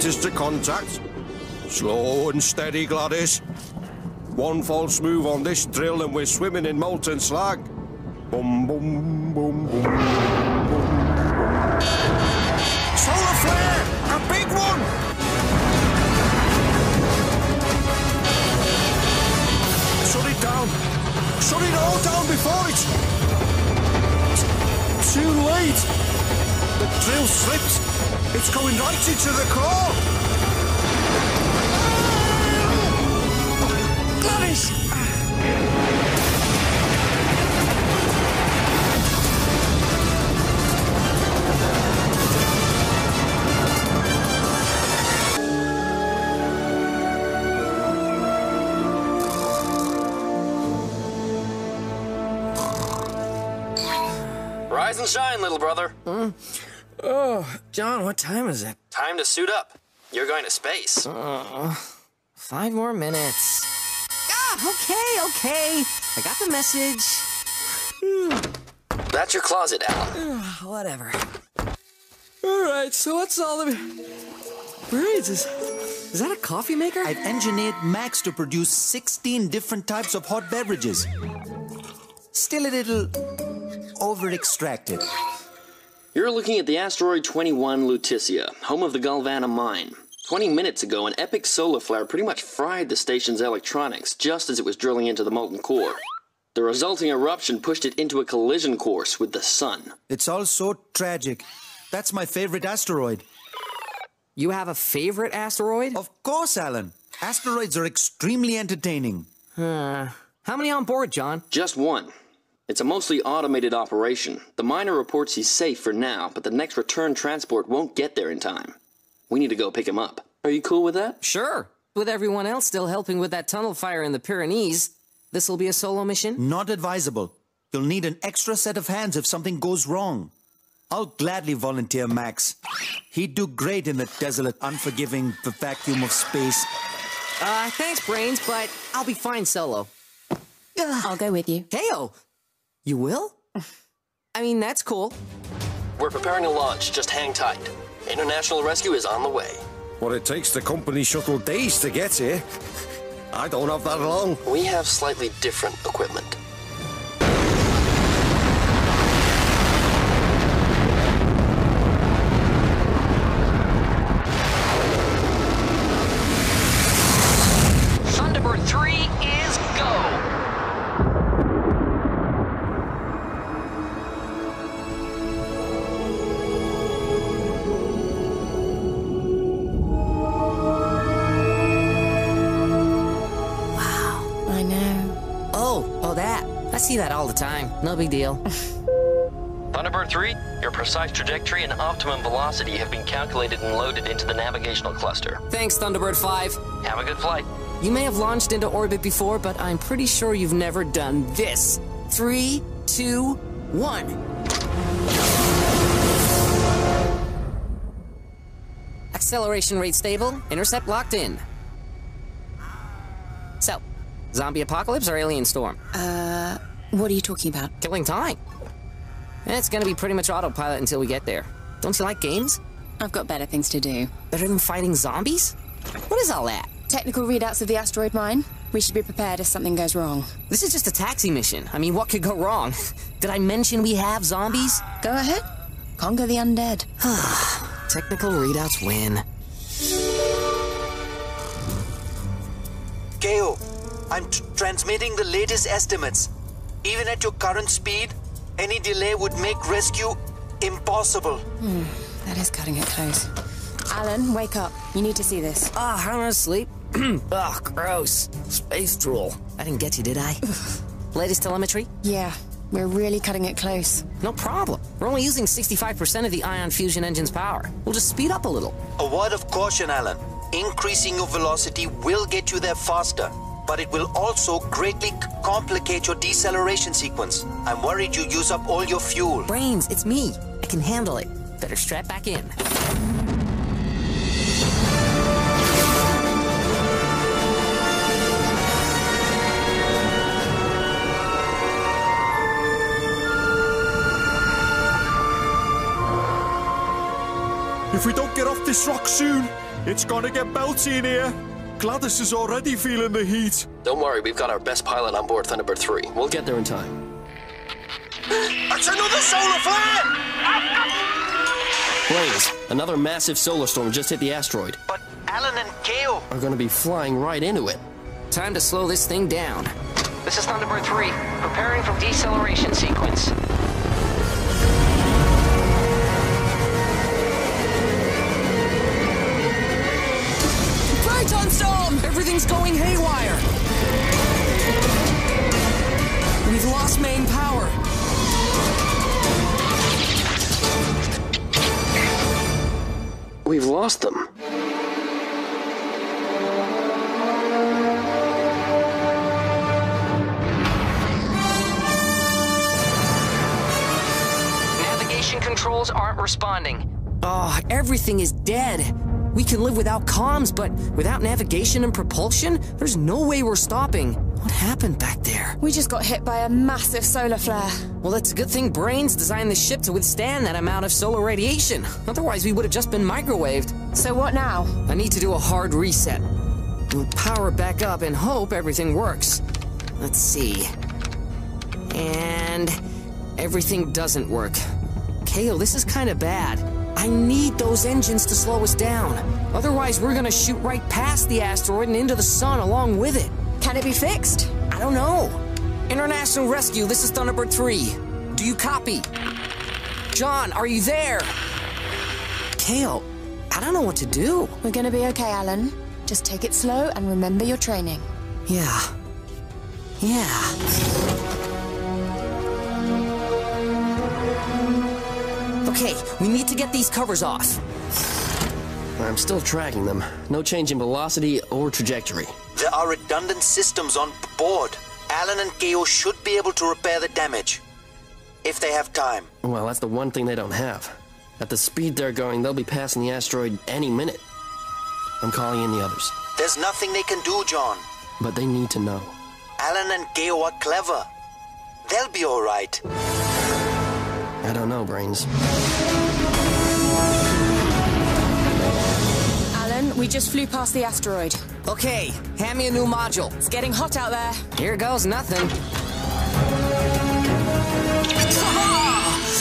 Five to contact. Slow and steady, Gladys. One false move on this drill and we're swimming in molten slag. Boom, boom, boom, boom. Solar flare! A big one! Shut it down! Shut it all down before it's... Too late! The drill slipped! It's going right into the core! Gladys! Rise and shine, little brother. Hmm. Oh, John, what time is it? Time to suit up. You're going to space. Five more minutes. Ah, okay, okay. I got the message. That's your closet, Alan. Whatever. All right, so what's all the brains? Is, is that a coffee maker? I've engineered Max to produce 16 different types of hot beverages. Still a little over extracted. You're looking at the asteroid 21 Lutetia, home of the Golvanna mine. 20 minutes ago, an epic solar flare pretty much fried the station's electronics just as it was drilling into the molten core. The resulting eruption pushed it into a collision course with the sun. It's all so tragic. That's my favorite asteroid. You have a favorite asteroid? Of course, Alan. Asteroids are extremely entertaining. How many on board, John? Just one. It's a mostly automated operation. The miner reports he's safe for now, but the next return transport won't get there in time. We need to go pick him up. Are you cool with that? Sure. With everyone else still helping with that tunnel fire in the Pyrenees, this will be a solo mission? Not advisable. You'll need an extra set of hands if something goes wrong. I'll gladly volunteer Max. He'd do great in the desolate, unforgiving v- vacuum of space. Uh, thanks, Brains, but I'll be fine solo. I'll go with you. Heyo! You will? I mean, that's cool. We're preparing to launch. Just hang tight. International rescue is on the way. What it takes the company shuttle days to get here. I don't have that long. We have slightly different equipment. Thunderbird 3, your precise trajectory and optimum velocity have been calculated and loaded into the navigational cluster. Thanks, Thunderbird 5. Have a good flight. You may have launched into orbit before, but I'm pretty sure you've never done this. Three, two, one. Acceleration rate stable, intercept locked in. So, zombie apocalypse or alien storm? Uh, what are you talking about? Killing time. Eh, it's gonna be pretty much autopilot until we get there. Don't you like games? I've got better things to do. Better than fighting zombies? What is all that? Technical readouts of the asteroid mine. We should be prepared if something goes wrong. This is just a taxi mission. I mean, what could go wrong? Did I mention we have zombies? Go ahead. Conquer the undead. Technical readouts win. Kayo, I'm t- transmitting the latest estimates. Even at your current speed, any delay would make rescue impossible. That is cutting it close. Alan, wake up. You need to see this. Ah, I'm asleep. Ugh, gross. Space drool. I didn't get you, did I? Latest telemetry? Yeah, we're really cutting it close. No problem. We're only using 65% of the ion fusion engine's power. We'll just speed up a little. A word of caution, Alan. Increasing your velocity will get you there faster, but it will also greatly complicate your deceleration sequence. I'm worried you use up all your fuel. Brains, it's me. I can handle it. Better strap back in. If we don't get off this rock soon, it's gonna get belty in here. Gladys is already feeling the heat. Don't worry, we've got our best pilot on board Thunderbird 3. We'll get there in time. That's another solar flare! Blaze, another massive solar storm just hit the asteroid. But Alan and Kayo. Are gonna be flying right into it. Time to slow this thing down. This is Thunderbird 3, preparing for deceleration sequence. Going haywire! We've lost main power. We've lost them. Navigation controls aren't responding. Oh, everything is dead. We can live without comms, but without navigation and propulsion, there's no way we're stopping. What happened back there? We just got hit by a massive solar flare. Well, it's a good thing Brains designed the ship to withstand that amount of solar radiation. Otherwise, we would have just been microwaved. So what now? I need to do a hard reset. We'll power back up and hope everything works. Let's see. And everything doesn't work. Kayo, this is kind of bad. I need those engines to slow us down. Otherwise, we're gonna shoot right past the asteroid and into the sun along with it. Can it be fixed? I don't know. International Rescue, this is Thunderbird 3. Do you copy? John, are you there? Kayo, I don't know what to do. We're gonna be okay, Alan. Just take it slow and remember your training. Yeah. Yeah. Okay, we need to get these covers off. I'm still tracking them. No change in velocity or trajectory. There are redundant systems on board. Alan and Kayo should be able to repair the damage. If they have time. Well, that's the one thing they don't have. At the speed they're going, they'll be passing the asteroid any minute. I'm calling in the others. There's nothing they can do, John. But they need to know. Alan and Kayo are clever. They'll be alright. I don't Brains. Alan, we just flew past the asteroid. Okay, hand me a new module. It's getting hot out there. Here goes nothing.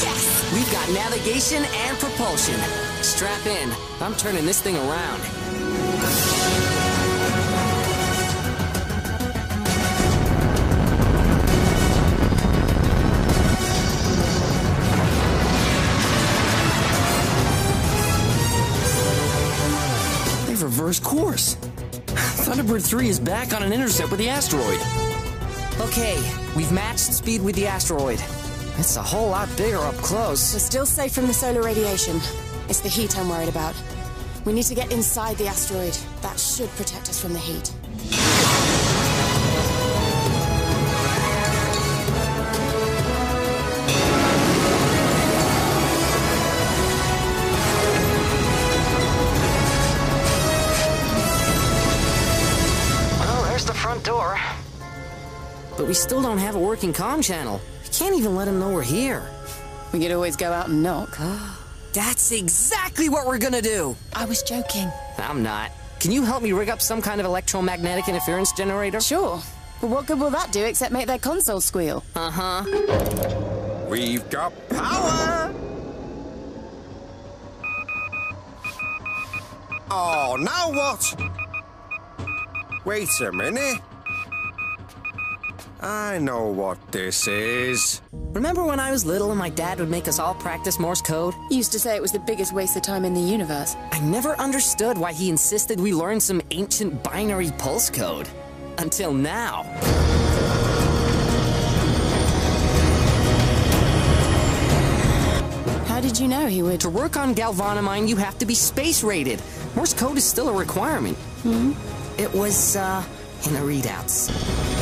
Yes! We've got navigation and propulsion. Strap in. I'm turning this thing around. They've course. Thunderbird 3 is back on an intercept with the asteroid. Okay, we've matched speed with the asteroid. It's a whole lot bigger up close. We're still safe from the solar radiation. It's the heat I'm worried about. We need to get inside the asteroid. That should protect us from the heat. We still don't have a working comm channel. We can't even let them know we're here. We could always go out and knock. That's exactly what we're gonna do. I was joking. I'm not. Can you help me rig up some kind of electromagnetic interference generator? Sure. But what good will that do except make their console squeal? Uh huh. We've got power! Oh, now what? Wait a minute. I know what this is. Remember when I was little and my dad would make us all practice Morse code? Used to say it was the biggest waste of time in the universe. I never understood why he insisted we learn some ancient binary pulse code. Until now. How did you know he would? To work on Golvanna Mine, you have to be space rated. Morse code is still a requirement. Hmm? It was, uh, in the readouts.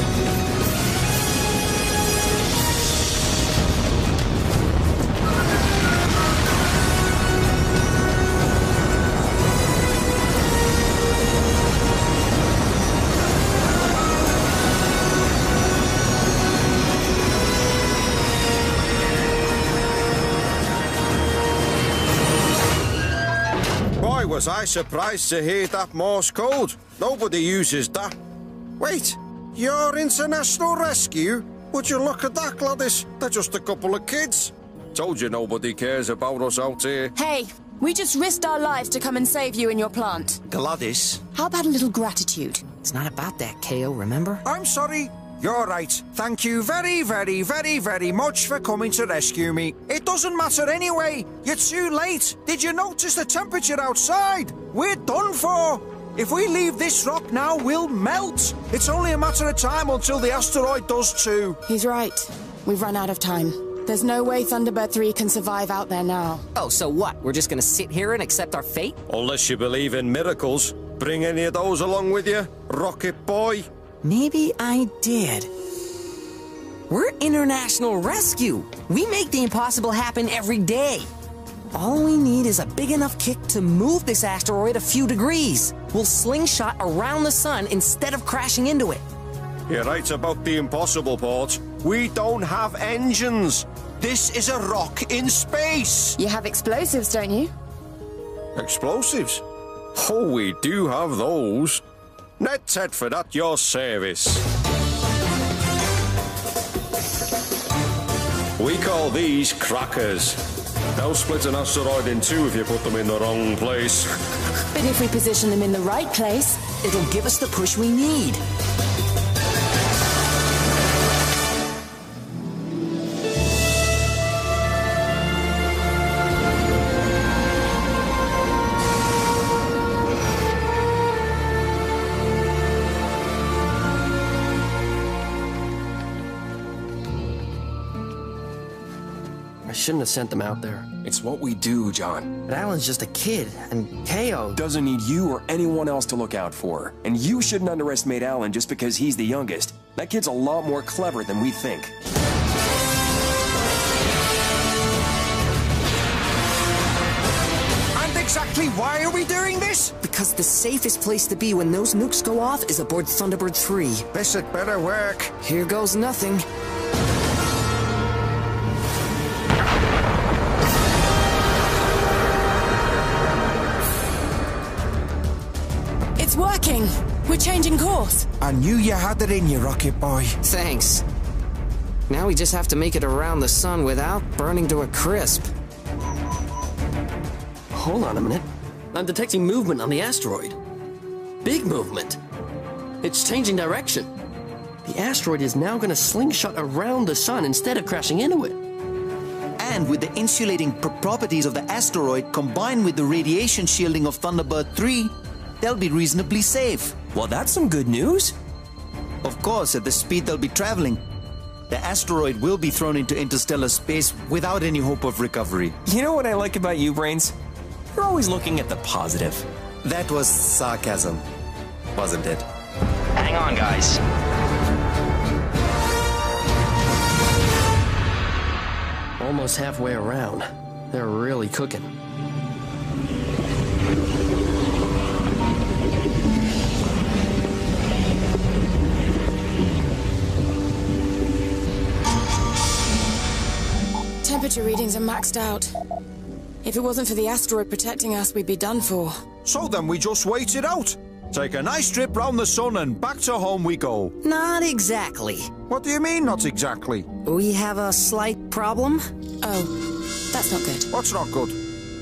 Was I surprised to hear that Morse code. Nobody uses that. Wait, you're International Rescue? Would you look at that, Gladys? They're just a couple of kids. Told you nobody cares about us out here. Hey, we just risked our lives to come and save you and your plant. Gladys. How about a little gratitude? It's not about that, Kayo, remember? I'm sorry. You're right. Thank you very, very, very, very much for coming to rescue me. It doesn't matter anyway. You're too late. Did you notice the temperature outside? We're done for. If we leave this rock now, we'll melt. It's only a matter of time until the asteroid does too. He's right. We've run out of time. There's no way Thunderbird 3 can survive out there now. Oh, so what? We're just gonna sit here and accept our fate? Unless you believe in miracles. Bring any of those along with you, Rocket Boy? Maybe I did. We're International Rescue. We make the impossible happen every day. All we need is a big enough kick to move this asteroid a few degrees. We'll slingshot around the sun instead of crashing into it. You're right about the impossible part. We don't have engines. This is a rock in space. You have explosives, don't you? Explosives? Oh, we do have those. Ned Tedford at your service. We call these crackers. They'll split an asteroid in two if you put them in the wrong place. But if we position them in the right place, It'll give us the push we need. Shouldn't have sent them out there. It's what we do, John. But Alan's just a kid, and Kayo. Doesn't need you or anyone else to look out for. And you shouldn't underestimate Alan just because he's the youngest. That kid's a lot more clever than we think. And exactly why are we doing this? Because the safest place to be when those nukes go off is aboard Thunderbird 3. This had better work. Here goes nothing. Changing course. I knew you had it in you, Rocket Boy. Thanks. Now we just have to make it around the sun without burning to a crisp. Hold on a minute. I'm detecting movement on the asteroid. Big movement. It's changing direction. The asteroid is now going to slingshot around the sun instead of crashing into it. And with the insulating pr- properties of the asteroid combined with the radiation shielding of Thunderbird 3, they'll be reasonably safe. Well, that's some good news. Of course, at the speed they'll be traveling, the asteroid will be thrown into interstellar space without any hope of recovery. You know what I like about you, Brains? You're always looking at the positive. That was sarcasm, wasn't it? Hang on, guys. Almost halfway around. They're really cooking. Temperature readings are maxed out. If it wasn't for the asteroid protecting us, we'd be done for. So then we just wait it out. Take a nice trip round the sun and back to home we go. Not exactly. What do you mean, not exactly? We have a slight problem. Oh, that's not good. What's not good?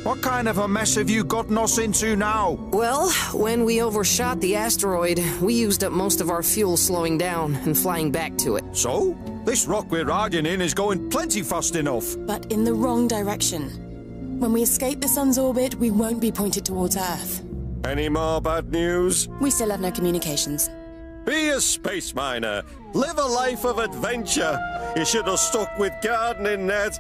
What kind of a mess have you gotten us into now? Well, when we overshot the asteroid, we used up most of our fuel slowing down and flying back to it. So? This rock we're riding in is going plenty fast enough. But in the wrong direction. When we escape the sun's orbit, we won't be pointed towards Earth. Any more bad news? We still have no communications. Be a space miner. Live a life of adventure. You should have stuck with gardening, Ned.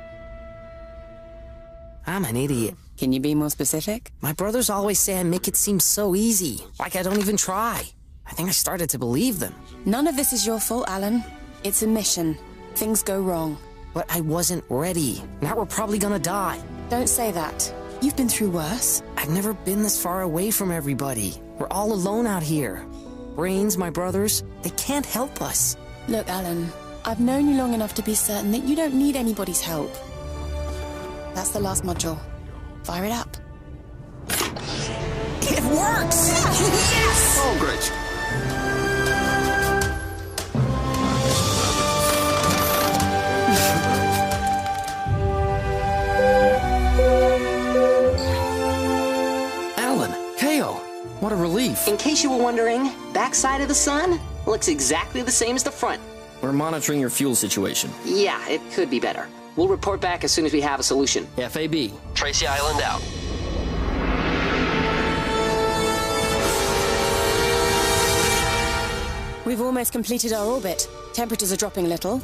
I'm an idiot. Can you be more specific? My brothers always say I make it seem so easy, like I don't even try. I think I started to believe them. None of this is your fault, Alan. It's a mission. Things go wrong. But I wasn't ready. Now we're probably gonna die. Don't say that. You've been through worse. I've never been this far away from everybody. We're all alone out here. Brains, my brothers, they can't help us. Look, Alan, I've known you long enough to be certain that you don't need anybody's help. That's the last module. Fire it up. It works! yes! Oh, great. Case you were wondering, backside of the sun looks exactly the same as the front. We're monitoring your fuel situation. Yeah, it could be better. We'll report back as soon as we have a solution. FAB. Tracy Island out. We've almost completed our orbit. Temperatures are dropping a little.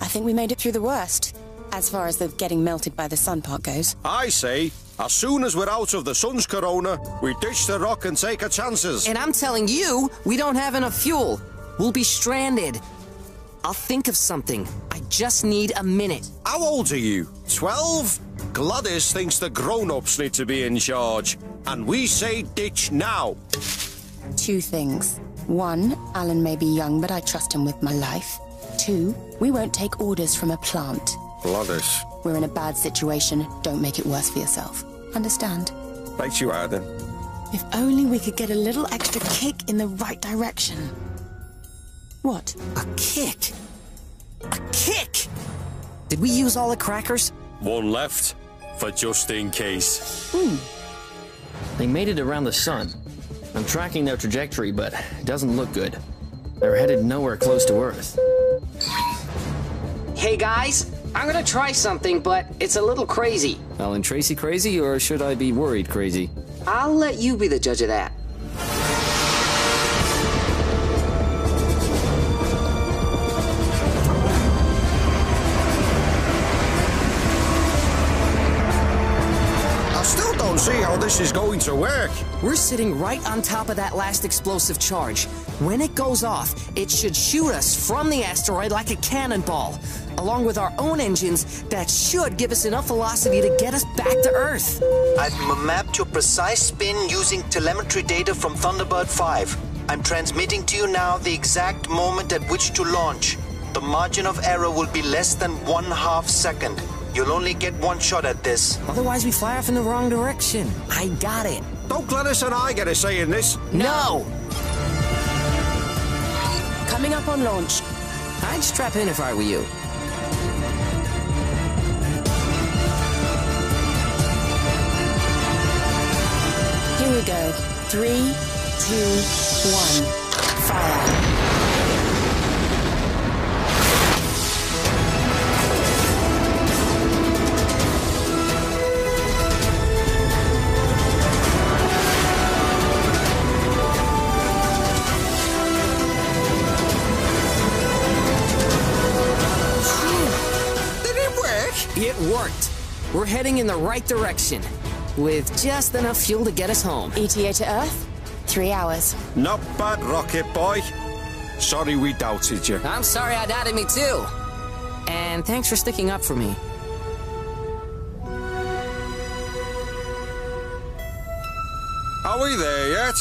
I think we made it through the worst, as far as the getting melted by the sun part goes. I say, as soon as we're out of the sun's corona, we ditch the rock and take our chances. And I'm telling you, we don't have enough fuel. We'll be stranded. I'll think of something. I just need a minute. How old are you? Twelve? Gladys thinks the grown-ups need to be in charge. And we say ditch now. Two things. One, Alan may be young, but I trust him with my life. Two, we won't take orders from a plant. Gladys. We're in a bad situation. Don't make it worse for yourself. Understand? Right you are then. If only we could get a little extra kick in the right direction. What? A kick? A kick? Did we use all the crackers? One left, for just in case. Hmm. They made it around the sun. I'm tracking their trajectory, but it doesn't look good. They're headed nowhere close to Earth. Hey guys, I'm gonna try something, but it's a little crazy. Alan Tracy crazy, or should I be worried crazy? I'll let you be the judge of that. Don't see how this is going to work. We're sitting right on top of that last explosive charge. When it goes off, it should shoot us from the asteroid like a cannonball. Along with our own engines, that should give us enough velocity to get us back to Earth. I've m- mapped your precise spin using telemetry data from Thunderbird 5. I'm transmitting to you now the exact moment at which to launch. The margin of error will be less than one half second. You'll only get one shot at this. Otherwise, we fly off in the wrong direction. I got it. Don't Gladys and I get a say in this. No! Coming up on launch. I'd strap in if I were you. Here we go. Three, two, one. Fire. We're heading in the right direction. With just enough fuel to get us home. ETA to Earth? Three hours. Not bad, Rocket Boy. Sorry we doubted you. I'm sorry I doubted me too. And thanks for sticking up for me. Are we there yet?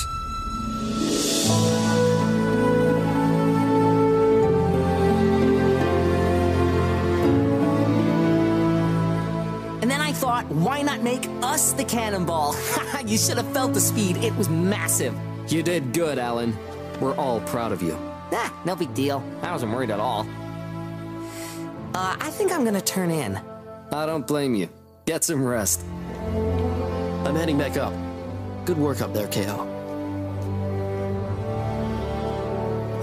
Thought, why not make us the cannonball? you should have felt the speed. It was massive. You did good, Alan. We're all proud of you. Ah, no big deal. I wasn't worried at all. Uh, I think I'm gonna turn in. I don't blame you. Get some rest. I'm heading back up. Good work up there, Kayo.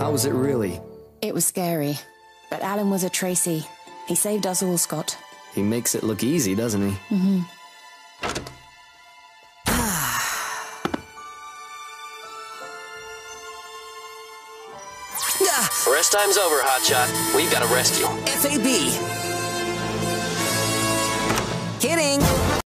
How was it really? It was scary. But Alan was a Tracy. He saved us all, Scott. He makes it look easy, doesn't he? Mm-hmm. Ah. Rest time's over, Hotshot. We've got to rescue. FAB. Kidding.